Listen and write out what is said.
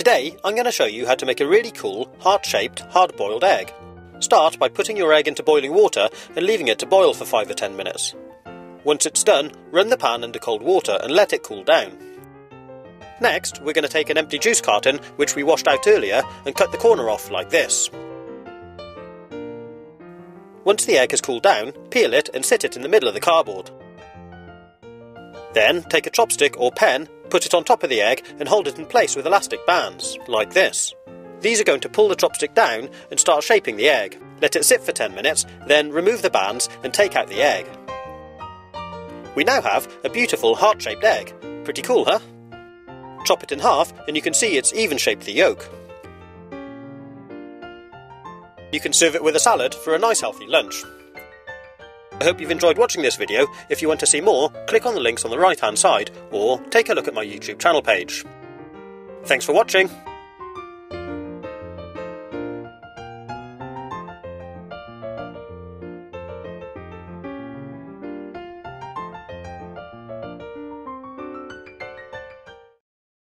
Today, I'm going to show you how to make a really cool, heart-shaped, hard-boiled egg. Start by putting your egg into boiling water and leaving it to boil for 5 or 10 minutes. Once it's done, run the pan under cold water and let it cool down. Next, we're going to take an empty juice carton, which we washed out earlier, and cut the corner off like this. Once the egg has cooled down, peel it and sit it in the middle of the cardboard. Then, take a chopstick or pen, put it on top of the egg, and hold it in place with elastic bands, like this. These are going to pull the chopstick down and start shaping the egg. Let it sit for 10 minutes, then remove the bands and take out the egg. We now have a beautiful heart shaped egg. Pretty cool, huh? Chop it in half, and you can see it's even shaped the yolk. You can serve it with a salad for a nice healthy lunch. I hope you've enjoyed watching this video. If you want to see more, click on the links on the right hand side, or take a look at my YouTube channel page. Thanks for watching!